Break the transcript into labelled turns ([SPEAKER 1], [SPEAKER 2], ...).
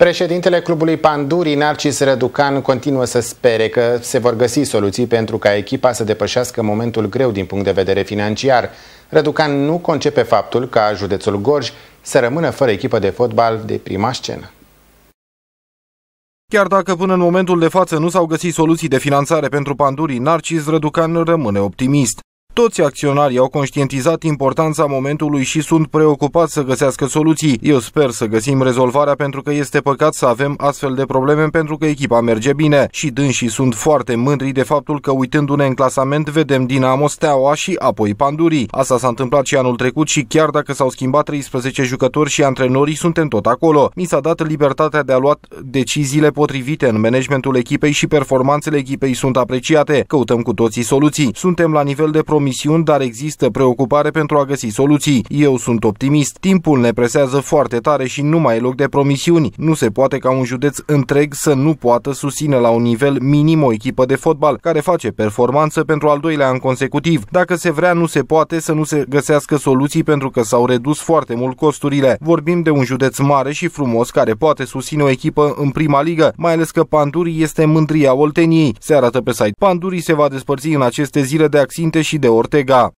[SPEAKER 1] Președintele clubului Panduri, Narcis Răducan, continuă să spere că se vor găsi soluții pentru ca echipa să depășească momentul greu din punct de vedere financiar. Răducan nu concepe faptul ca județul Gorj să rămână fără echipă de fotbal de prima scenă.
[SPEAKER 2] Chiar dacă până în momentul de față nu s-au găsit soluții de finanțare pentru Pandurii, Narcis Răducan rămâne optimist. Toți acționarii au conștientizat importanța momentului și sunt preocupați să găsească soluții. Eu sper să găsim rezolvarea pentru că este păcat să avem astfel de probleme pentru că echipa merge bine și dânsii sunt foarte mândri de faptul că uitându-ne în clasament vedem Dinamo Steaua și apoi Pandurii. Asta s-a întâmplat și anul trecut și chiar dacă s-au schimbat 13 jucători și antrenorii suntem tot acolo. Mi s-a dat libertatea de a lua deciziile potrivite în managementul echipei și performanțele echipei sunt apreciate. Căutăm cu toții soluții. Suntem la nivel de promisiune promisiuni, dar există preocupare pentru a găsi soluții. Eu sunt optimist. Timpul ne presează foarte tare și nu mai e loc de promisiuni. Nu se poate ca un județ întreg să nu poată susține la un nivel minim o echipă de fotbal care face performanță pentru al doilea an consecutiv. Dacă se vrea, nu se poate să nu se găsească soluții pentru că s-au redus foarte mult costurile. Vorbim de un județ mare și frumos care poate susține o echipă în prima ligă, mai ales că Pandurii este mândria Olteniei. Se arată pe site. Pandurii se va despărți în aceste zile de Axinte și de Ortega.